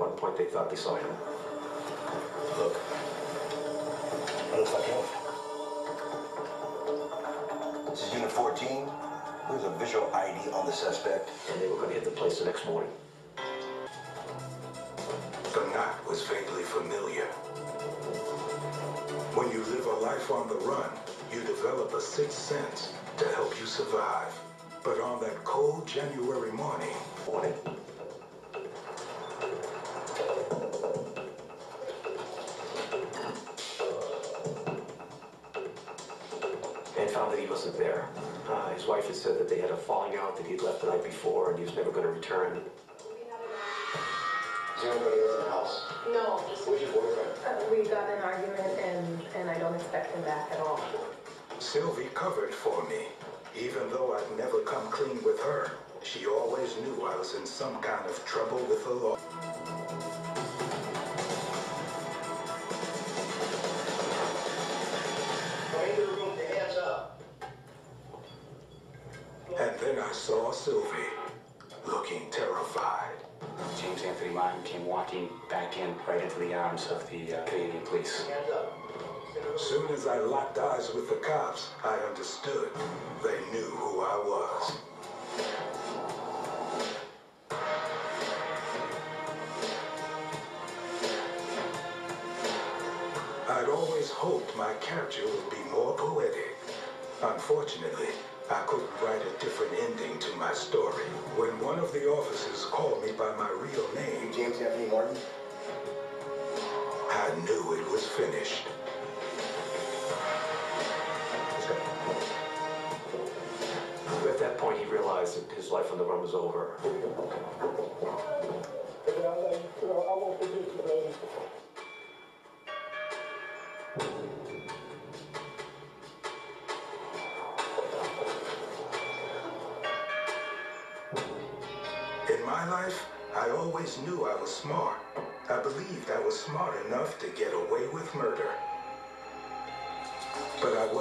one point they thought they saw him. Look. Looks like him. This is Unit 14. There's a visual ID on the suspect. And they were going to hit the place the next morning. The knot was vaguely familiar. When you live a life on the run, you develop a sixth sense to help you survive. But on that cold January morning, Morning. And found that he wasn't there. Uh, his wife had said that they had a falling out, that he'd left the night before, and he was never going to return. Is there anybody else in the house? No, Where's your boyfriend? uh, we got an argument and, and I don't expect him back at all. Sylvie covered for me. Even though I'd never come clean with her, she always knew I was in some kind of trouble with the law. I saw Sylvie, looking terrified. James Anthony Martin came walking back in right into the arms of the uh, Canadian police. Up. Soon as I locked eyes with the cops, I understood. They knew who I was. I'd always hoped my character would be more poetic. Unfortunately, I couldn't write a different ending to my story. When one of the officers called me by my real name, James Anthony Martin? I knew it was finished. At that point, he realized that his life on the run was over. My life, I always knew I was smart. I believed I was smart enough to get away with murder. But I